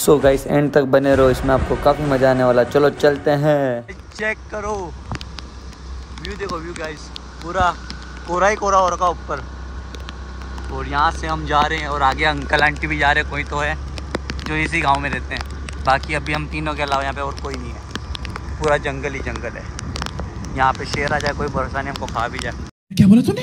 So guys and तक बने रहो इसमें आपको काफ़ी मज़ा आने वाला। चलो चलते हैं। चेक करो। व्यू देखो व्यू गाइस पूरा कोरा ही कोरा हो रखा ऊपर। और यहाँ से हम जा रहे हैं और आगे अंकल आंटी भी जा रहे हैं कोई तो है जो इसी गाँव में रहते हैं। बाकी अभी हम तीनों के अलावा यहाँ पे और कोई नहीं है। पूरा जंगल ही जंगल है। यहाँ पे शेर आ जाए कोई भरोसा नहीं हमको खा भी जाए। क्या बोला तूने?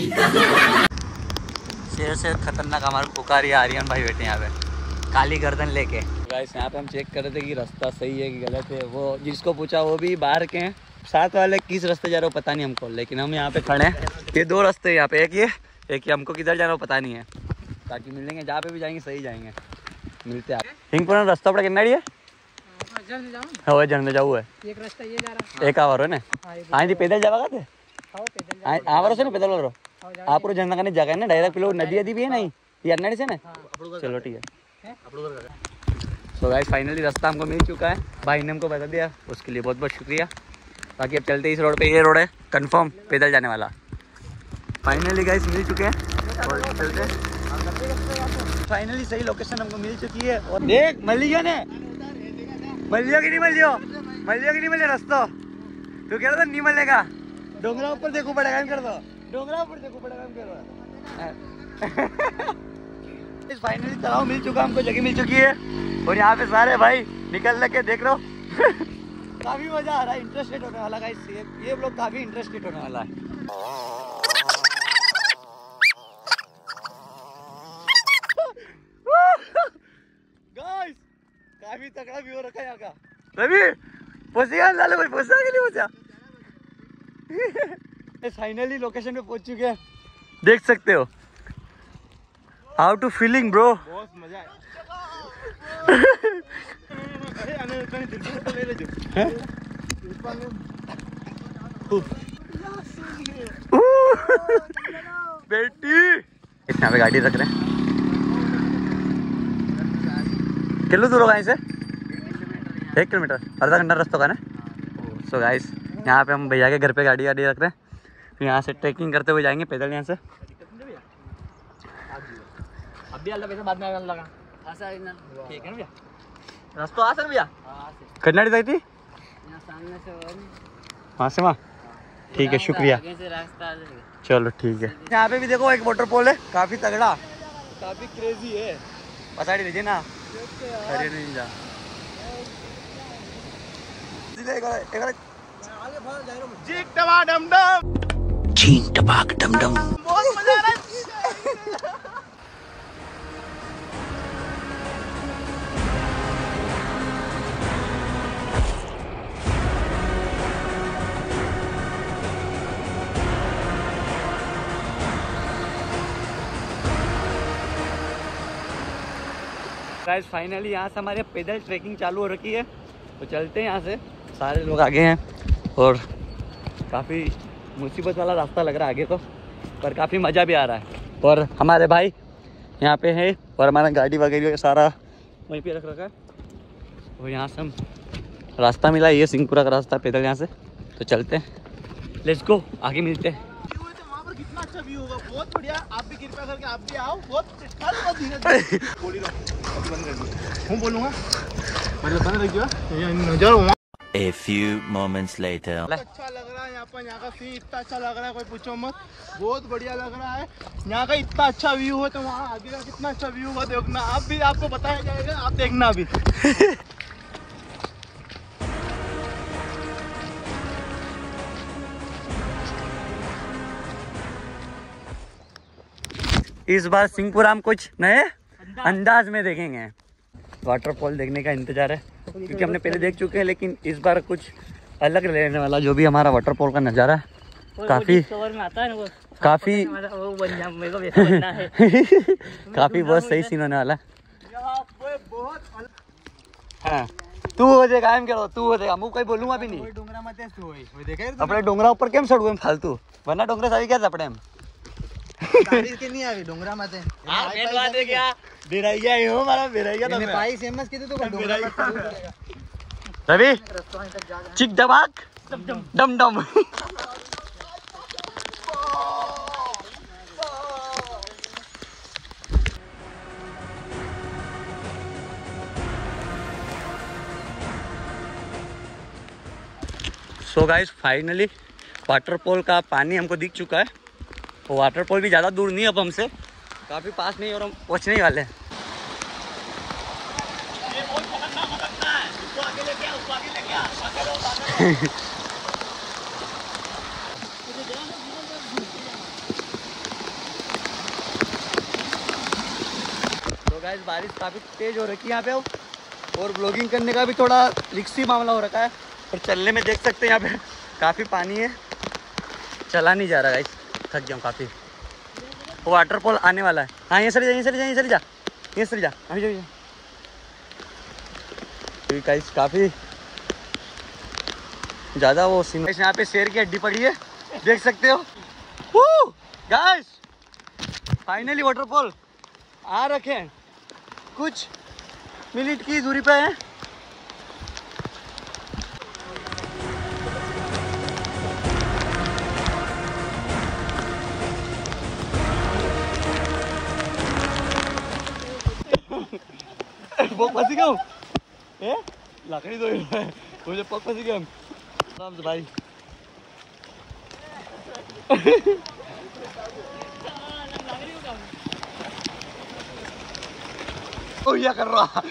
शेर से खतरनाक हमारे पुकारी आर्यन भाई बैठे यहाँ पे। काली गर्दन लेके। गाइस यहाँ पे हम चेक कर रहे थे कि रास्ता सही है कि गलत है। वो जिसको पूछा वो भी बाहर के हैं। साथ वाले किस रास्ते जा रहे हो पता नहीं हमको लेकिन हम यहाँ पे खड़े हैं। ये दो रास्ते यहाँ पे एक ये एक ये। हमको किधर जाना हो पता नहीं है। ताकि मिलेंगे जहाँ पे भी जाएँगे सही जाएँगे। मिलते आप। हिंगपुरा रास्ता पड़ा कितना ये हाँ जन हाँ, में जाऊ। है एक रास्ता ये जा रहा आवर है ना? हाँ जी हाँ, पैदल जावा थे आवर हाँ, से ना पैदल वालो आप रो जन का जगह है ना? डायरेक्ट पिलो नदी अदी भी है नहीं? ये अन्ना से ना? चलो ठीक है। सो गाइस फाइनली रास्ता हमको मिल चुका है। भाई ने हमको बता दिया, उसके लिए बहुत बहुत शुक्रिया। बाकी अब चलते इस रोड पे। ये रोड है कंफर्म पैदल जाने वाला। फाइनली गाइस मिल चुके हैं। और चलते फाइनली सही लोकेशन हमको मिल चुकी है। और देख मलिया ने। मलियो की नहीं मलियो मलियो की नहीं मिले रास्ता? तू कह रहा था नहीं मलेगा। डोंगरा ऊपर देखो, बड़ा काम कर दो डोंगरा ऊपर देखो, बड़ा काम कर दो फाइनली तालाब मिल चुका हमको जगह मिल चुकी है। और यहाँ पे सारे भाई निकल लगे देख रहे हो। काफ़ी मज़ा आ रहा है इंटरेस्टेड होने वाला है ये ये लोग काफ़ी इंटरेस्टेड होने वाला है। गाइस काफ़ी तगड़ा व्यू रखा है यहाँ का। रवि पहुंचेगा लालू भाई पहुँचा कि नहीं पहुँचा फाइनली लोकेशन पे पहुँच चुके हैं। देख सकते हो। हाउ टू फीलिंग ब्रो बहुत मज़ा बेटी। यहाँ पे गाड़ी रख रहे हैं। किलो दूर होगा यहीं से एक किलोमीटर। आधा घंटा रास्ता होगा ना? सो गाइस यहाँ पे हम भैया के घर पे गाड़ी गाड़ी रख रहे हैं। फिर यहाँ से ट्रैकिंग करते हुए जाएँगे पैदल यहाँ से। अल्लाह पैसा बाद में आने लगा। ऐसा है ना। ठीक है ना भैया? रास्ता आ सर भैया? कन्नाडी जाती यहाँ सामने से वहाँ से वहाँ? ठीक है शुक्रिया। आगे से रास्ता आ जाएगा। चलो ठीक है। यहाँ पे भी देखो एक वाटरफॉल है काफ़ी तगड़ा। काफ़ी क्रेजी है। पता नहीं ना। अरे नहीं जा। जीक टवा डम डम। डम डम। बहुत मज़ा आ रहा है। गाइस फाइनली यहाँ से हमारे पैदल ट्रैकिंग चालू हो रखी है। तो चलते हैं यहाँ से। सारे लोग आगे हैं और काफ़ी मुसीबत वाला रास्ता लग रहा है आगे तो पर काफ़ी मज़ा भी आ रहा है। और हमारे भाई यहाँ पे है और हमारा गाड़ी वगैरह सारा वहीं पे रख रखा है। और यहाँ से हम रास्ता मिला, ये सिंहपुरा का रास्ता, पैदल यहाँ से। तो चलते हैं। लेट्स गो आगे मिलते हैं। कितना अच्छा व्यू होगा बहुत बढ़िया। आप भी कृपया करके आप भी आओ बहुत धीरे बोली हूँ बोलूँगा? मतलब बंद रख दिया? ये नज़र वहाँ A few moments later. अच्छा लग रहा है यहाँ पर यहाँ का सीन इतना अच्छा लग रहा है कोई पूछो मत। बहुत बढ़िया लग रहा है। यहाँ का इतना अच्छा व्यू है तो वहाँ आगे का कितना अच्छा व्यू होगा देखना। आप भी आपको बताया जाएगा आप देखना अभी इस बार सिंहपुरा हम कुछ नए अंदाज। में देखेंगे। वाटरफॉल देखने का इंतज़ार है क्योंकि हमने पहले देख चुके हैं लेकिन इस बार कुछ अलग रहने वाला जो भी हमारा वाटरफॉल का नज़ारा है काफ़ी कवर में आता है ना वो। काफ़ी हमारा वो बन जा मेरे को वैसा बनना है। काफ़ी बहुत सही सीन होने वाला है। हाँ तू हो जाएगा एम करो तू हो जाएगा मुँह कोई बोलूँगा भी नहीं। डोंगरा मत देखे? अपने डोंगरा ऊपर केम चढ़ू एम फालतू। वरना डोंगरे सारी क्या अपने हाँ, तो रवि चिक दबाक। डम डम। तो गाइज़ फाइनली वाटर का पानी हमको दिख चुका है। वाटरफॉल भी ज़्यादा दूर नहीं है अब हमसे। काफ़ी पास नहीं और हम पहुँचने ही वाले हैं। तो गाइस बारिश काफ़ी तेज़ हो रखी है यहाँ पे और ब्लॉगिंग करने का भी थोड़ा रिक्सी मामला हो रखा है। और चलने में देख सकते हैं यहाँ पे काफ़ी पानी है। चला नहीं जा रहा गाइस थक गया हूँ काफ़ी। वाटरफॉल आने वाला है। हाँ ये सर जा ये सर जा ये सर जा। ये सर जा। अभी जा गाइस काफ़ी ज़्यादा वो सीन यहाँ पे शेर की हड्डी पड़ी है। देख सकते हो। गाइस फाइनली वाटरफॉल आ रखे हैं। कुछ मिनट की दूरी पे है। फंसी गया ए लकड़ी दो मुझे पग गया आराम से भाई ओ कर रहा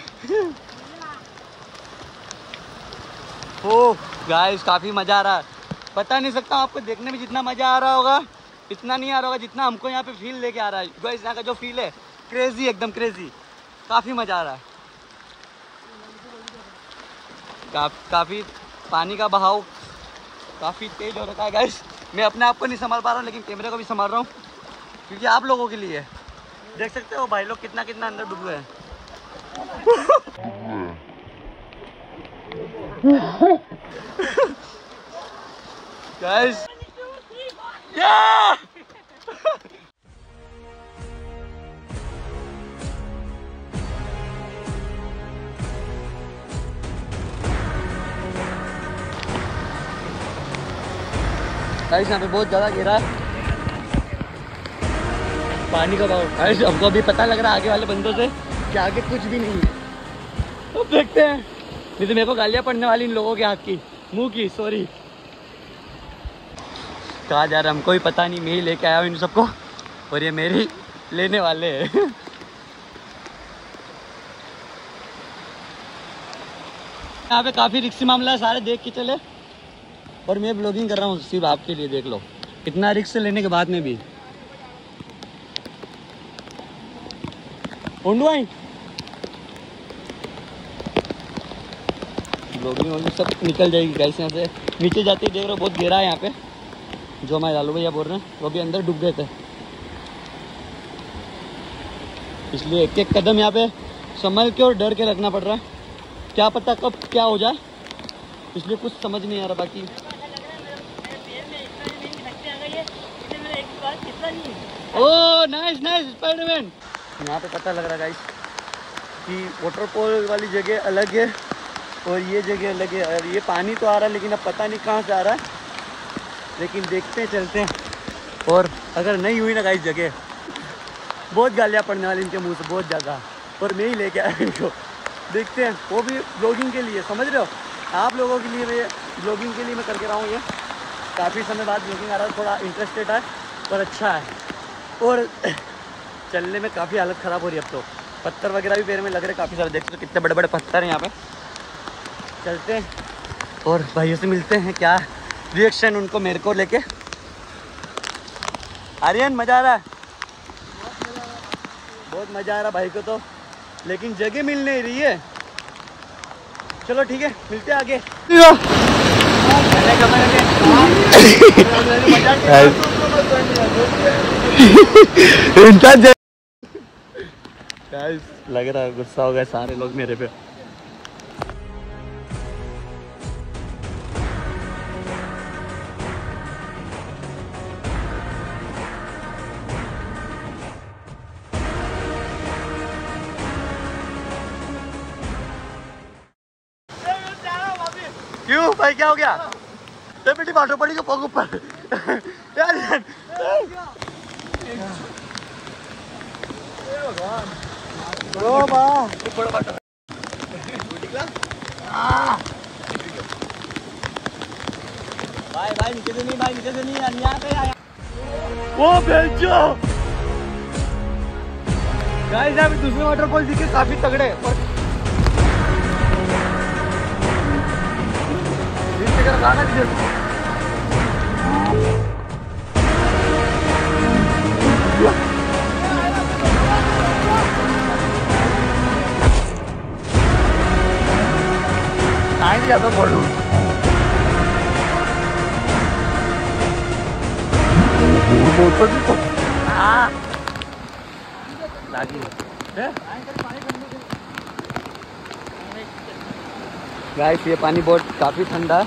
ओ गाइस काफ़ी मज़ा आ रहा है। बता नहीं सकता आपको देखने में जितना मज़ा आ रहा होगा, इतना नहीं आ रहा होगा जितना हमको यहाँ पे फील लेके आ रहा है। गाइस यहाँ का जो फील है क्रेजी एकदम क्रेजी काफ़ी मज़ा आ रहा है। का, काफ़ी पानी का बहाव काफ़ी तेज हो रखा है गाइस मैं अपने आप को नहीं संभाल पा रहा हूँ लेकिन कैमरे को भी संभाल रहा हूँ क्योंकि आप लोगों के लिए। देख सकते हो भाई लोग कितना कितना अंदर डूबे हैं। Guys. Yeah! गाइस यहाँ पे बहुत ज़्यादा गिरा। पानी का भाव गाइस हमको अभी पता लग रहा है आगे वाले बंदों से कि आगे कुछ भी नहीं है। अब देखते हैं। नहीं तो मेरे को गालियाँ पड़ने वाली इन लोगों के हाथ की। मुँह की सॉरी कहा जा रहा हमको भी पता नहीं, मैं ही लेके आया हूँ इन सबको। और ये मेरी लेने वाले हैं। यहाँ पे काफ़ी रिक्सी मामला है, सारे देख के चले। और मैं ब्लॉगिंग कर रहा हूँ, सिर्फ़ आपके लिए देख लो। इतना रिक्स लेने के बाद में भी। ब्लॉगिंग होगी सब निकल जाएगी गाइस यहाँ से। नीचे जाते देख रहे हो, बहुत गहरा है यहाँ पे। जो हमारे लालू भैया बोल रहे हैं, वो भी अंदर डूब गए थे। इसलिए एक एक कदम यहाँ पे संभल के और डर के रखना पड़ रहा है। क्या पता कब क्या हो जाए। इसलिए कुछ समझ नहीं आ रहा बाकी। ओ नाइस नाइस स्पाइडरमैन यहाँ पे पता लग रहा गाइस कि वाटरफॉल वाली जगह अलग है और ये जगह अलग है। और ये पानी तो आ रहा है, लेकिन अब पता नहीं कहाँ से आ रहा है। लेकिन देखते हैं, चलते हैं। और अगर नहीं हुई ना गाइस जगह, बहुत गालियाँ पड़ने वाली इनके मुँह से, बहुत ज़्यादा। और मैं ही लेके आया इनको। देखते हैं, वो भी ब्लॉगिंग के लिए, समझ रहे हो? आप लोगों के लिए मैं ब्लॉगिंग के लिए मैं करके रहा हूँ ये। काफ़ी समय बाद ब्लॉगिंग आ रहा है, थोड़ा इंटरेस्टेड है, पर अच्छा है। और चलने में काफ़ी हालत ख़राब हो रही है अब तो। पत्थर वगैरह भी पैर में लग रहे काफ़ी सारे। देखते हो कितने बड़े बड़े पत्थर हैं यहाँ पे। चलते हैं और भाइयों से मिलते हैं क्या रिएक्शन उनको मेरे को लेके। आर्यन मज़ा आ रहा है? बहुत मज़ा आ रहा भाई को तो। लेकिन जगह मिल नहीं रही है। चलो ठीक है मिलते हैं आगे। लग रहा है गुस्सा हो गया सारे लोग मेरे पे। क्यों भाई, क्या हो गया? बेटी बाटो पड़ी को पग ऊपर? यार बाटो भाई भाई नीचे से नहीं भाई नीचे से नहीं यहाँ पे आया वो बेचो। गाइस यहाँ दूसरे वाटरफॉल दिखे, काफ़ी तगड़े। और नीचे का गाना भी नहीं पढ़ू गाइस ये पानी बहुत काफ़ी ठंडा है।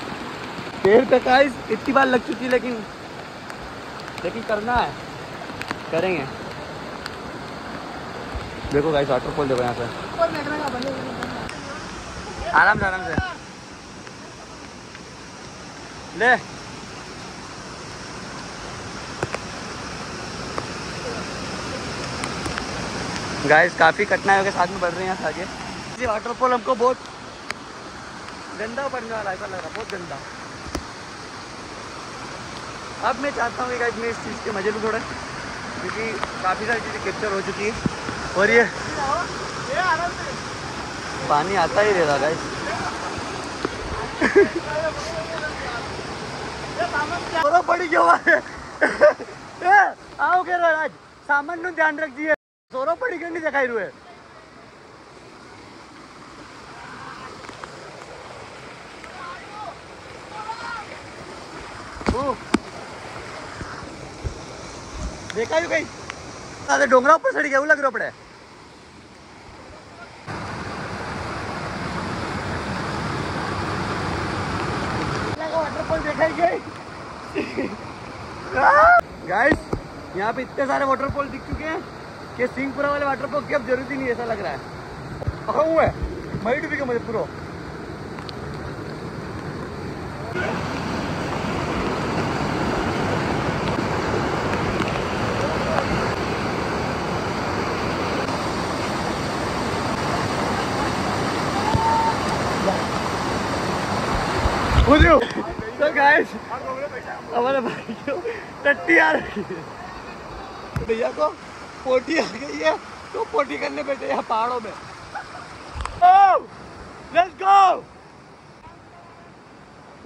पेड़ पे गाइस इतनी बार लग चुकी लेकिन लेकिन करना है। करेंगे। देखो गाइस वाटरफॉल देखो यहाँ पे। आराम से आराम से। ले। गाइस काफ़ी कठिनाइयों के साथ में बढ़ रहे हैं आगे। ये वाटरफॉल हमको बहुत गंदा पड़ने वाला ऐसा लग रहा बहुत गंदा। अब मैं चाहता हूँ कि गाइस मैं इस चीज़ के मज़े लूँ थोड़े क्योंकि काफ़ी सारी चीज़ें कैप्चर हो चुकी है। और ये पानी आता ही रहेगा गाइस થોડો પડી ગયો એ આવો કે રાજ સામાનનું ધ્યાન રાખજે સોરો પડી ગયો નહીં દેખાઈ રહ્યું દેખાયું કઈ ડોંગરા ઉપર ચડી ગયા એવું લાગ્યું આપણે यहाँ पे इतने सारे वाटरफॉल दिख चुके हैं कि सिंहपुरा वाले वाटरफॉल की अब ज़रूरत ही नहीं ऐसा लग रहा है। पका हुआ है। मई डूबी का मुझे पूरा। तो गाइस हमारे भाई को टट्टी आ रही है। भैया को पोटी आ गई है तो पोटी करने बैठे यहाँ पहाड़ों में। लेट्स गो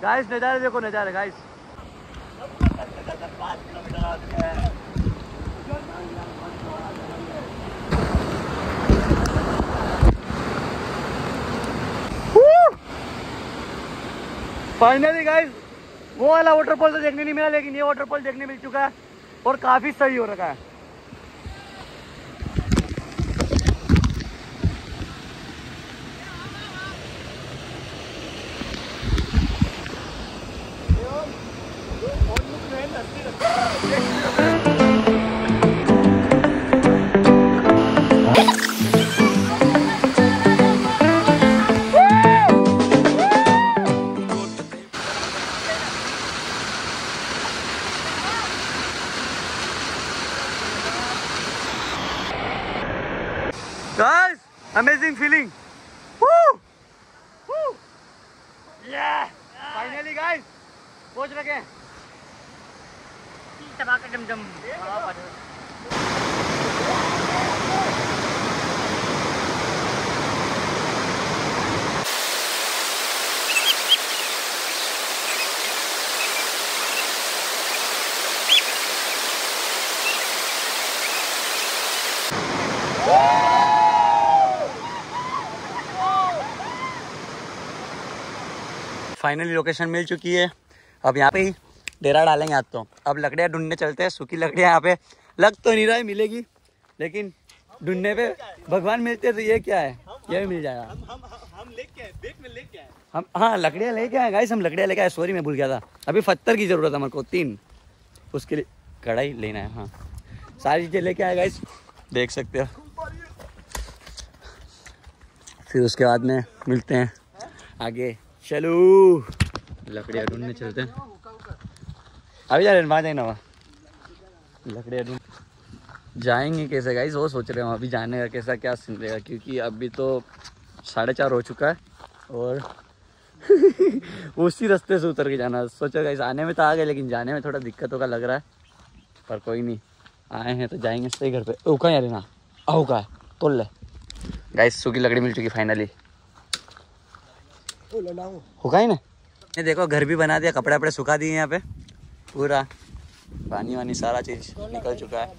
गाइस नज़ारे देखो, नज़ारे गाइस फाइनली गाइस वो वाला वाटरफॉल तो देखने नहीं मिला, लेकिन ये वाटरफॉल देखने मिल चुका है। और काफ़ी सही हो रखा है। फाइनली लोकेशन मिल चुकी है। अब यहाँ पे ही डेरा डालेंगे आज तो। अब लकड़ियाँ ढूँढने चलते हैं सूखी लकड़ियाँ यहाँ पे। लग तो नहीं रहा है मिलेगी लेकिन ढूँढने पे भगवान मिलते तो ये क्या है? ये भी मिल जाएगा। हम हम लेके आए बैग में लेके आए। हम हाँ लकड़ियाँ लेके आए। गाइस हम लकड़ियाँ लेके आए। सॉरी मैं भूल गया था। अभी पत्थर की ज़रूरत है हमारे को तीन। उसके लिए कढ़ाई लेना है हाँ। सारी चीज़ें लेके आए गाइस देख सकते हो। फिर उसके बाद में मिलते हैं आगे। चलो। लकड़ियाँ ढूँढने चलते हैं। अभी जा रहे हैं वहाँ जाए ना वहाँ। लकड़ियाँ ढूंढ जाएँगे कैसे गाइस वो सोच रहे हैं अभी जाने का कैसा क्या सीन रहेगा? क्योंकि अभी तो साढ़े चार हो चुका है और उसी रास्ते से उतर के जाना सोचो गाइस आने में तो आ गए लेकिन जाने में थोड़ा दिक्कतों का लग रहा है पर कोई नहीं। आए हैं तो जाएँगे सही घर पे। ओका यार ना आओ का तोल ले। गाइस सूखी लकड़ी मिल चुकी फाइनली होगा ही ना? ये देखो, घर भी बना दिया, कपड़े वपड़े सुखा दिए यहाँ पे। पूरा पानी वानी सारा चीज़ निकल चुका है।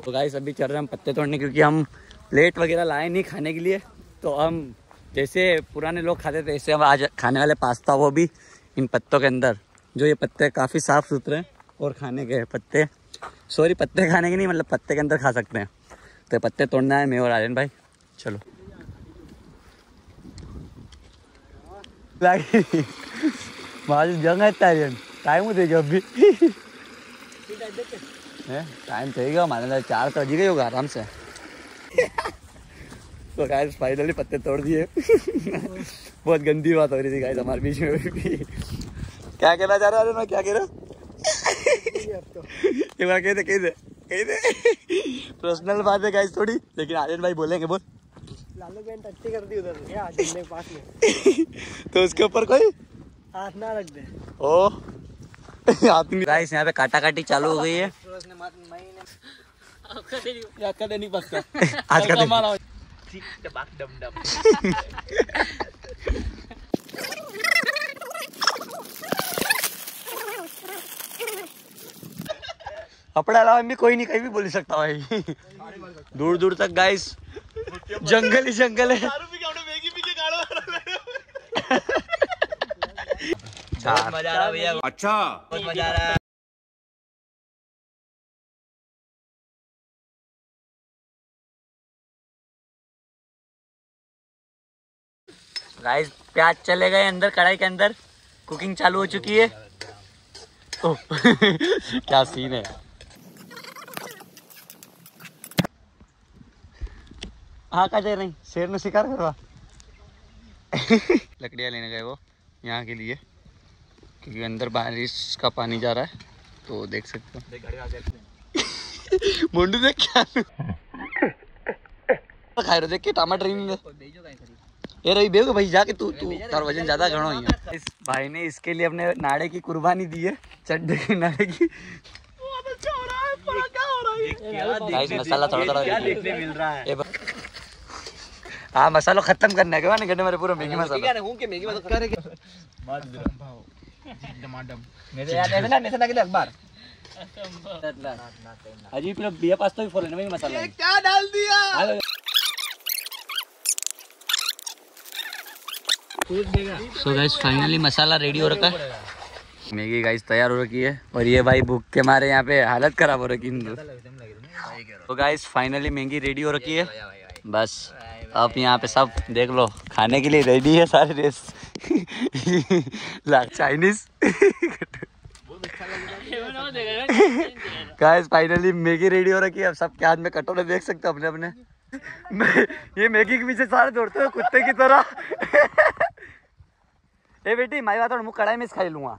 तो गाइस अभी चल रहे हम पत्ते तोड़ने, क्योंकि हम प्लेट वगैरह लाए नहीं खाने के लिए। तो हम जैसे पुराने लोग खाते थे, ऐसे हम आज खाने वाले पास्ता, वो भी इन पत्तों के अंदर। जो ये पत्ते काफ़ी साफ़ सुथरे हैं और खाने के पत्ते। सॉरी पत्ते खाने के नहीं मतलब पत्ते के अंदर खा सकते हैं। तो पत्ते तोड़ना है, मैं और आर्यन भाई। चलो। lagi masih jangan tarian time देगा अभी। टाइम तो देगा हमारे लिए चार तो अजी गई होगा आराम से। तो गाइस फाइनली पत्ते तोड़ दिए। बहुत गंदी बात हो रही थी गाइस हमारे बीच में भी। क्या कहना चाह रहा अरे मैं क्या कह रहा एक बार कहते कहते कहते पर्सनल बात है गाइस थोड़ी, लेकिन आर्यन भाई बोलेंगे बोल तो उसके ऊपर कोई? हाथ ना रख दे। ओ गाइस यहाँ पे काटा काटी चालू हो गई है। आज का दिन। कपड़ा अलावा मैं कोई नहीं कहीं भी बोल सकता भाई। दूर दूर तक गाइस जंगल ही जंगल है। चार। मज़ा आ रहा भैया। अच्छा। बहुत मज़ा आ रहा है। गाइस प्याज चले गए अंदर कढ़ाई के अंदर। कुकिंग चालू हो चुकी है। ओह, क्या सीन है। हाँ कहा जा रही। शेर ने शिकार करवा। लकड़ियाँ लेने गए वो यहाँ के लिए। क्योंकि अंदर बारिश का पानी जा रहा है तो देख सकते हो। मुंडू देख क्या? खाए रहे देख के टमाटर ही। ये रही बेग भाई जाके तू तू तार वज़न ज़्यादा घणो ही। इस भाई ने इसके लिए अपने नाड़े की कुर्बानी दी है चड्डे के नाड़े की। मसाला थोड़ा थोड़ा देखने मिल रहा है? हाँ मसाला खत्म करने के बाद गड्ढे मेरे पूरा मैगी मसाला। मेरे याद है ना नेता लगे अखबार। अजी फिर बिया पास्ता भी फोड़ने में मसाला। ये क्या डाल दिया? सो गाइस फाइनली मसाला रेडी हो रखा है। मैगी गाइस तैयार हो रखी है और ये भाई भूख के मारे यहाँ पे हालत खराब हो रखी है। तो गाइस फाइनली मैगी रेडी हो रखी है। बस। अब यहाँ पे सब देख लो, खाने के लिए रेडी है सारे race Chinese guys finally Maggi ready हो रखी है। अब सब सबके हाथ में कटोरे देख सकते हो अपने अपने। ये मैगी के पीछे सारे दौड़ते हो कुत्ते की तरह। ए बेटी माई बात मुँह कढ़ाई में खाई लूँगा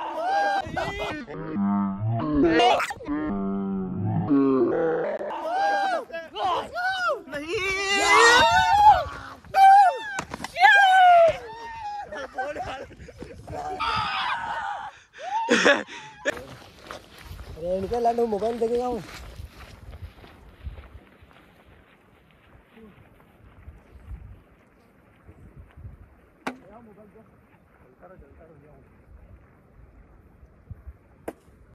कटो वटर बड़ा ही बेटा इनका लाडू मोबाइल देखेगा